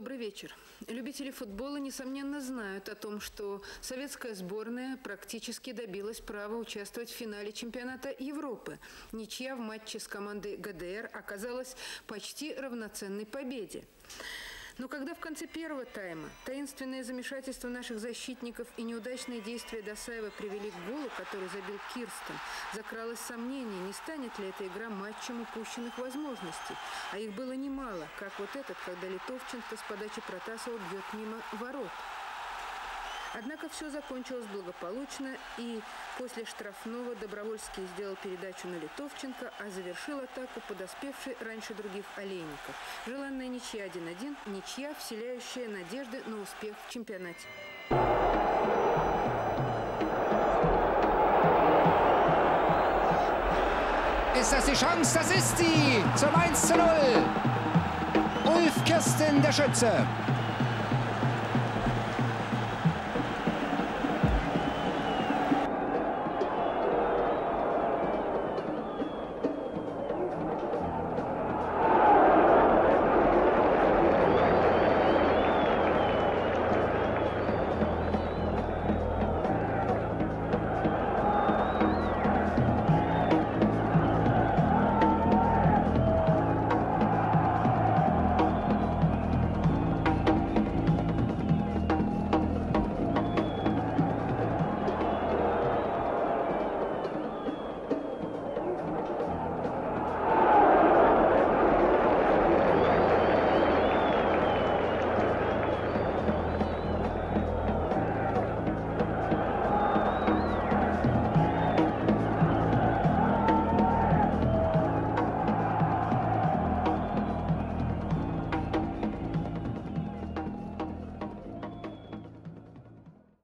вечер. Любители футбола, несомненно, знают о том, что советская сборная практически добилась права участвовать в финале чемпионата Европы. Ничья в матче с командой ГДР оказалась почти равноценной победе. Но когда в конце первого тайма таинственное замешательство наших защитников и неудачные действия Досаева привели к голу, который забил Кирстен, закралось сомнение, не станет ли эта игра матчем упущенных возможностей. А их было немало, как вот этот, когда Литовченко с подачи Протасова бьет мимо ворот. Однако все закончилось благополучно, и после штрафного Добровольский сделал передачу на Литовченко, а завершил атаку подоспевший раньше других Олейников. Желанная ничья 1-1, ничья, вселяющая надежды на успех в чемпионате. Ist das die Chance? Das ist sie zum 1 zu 0. Ulf Kirsten, der Schütze.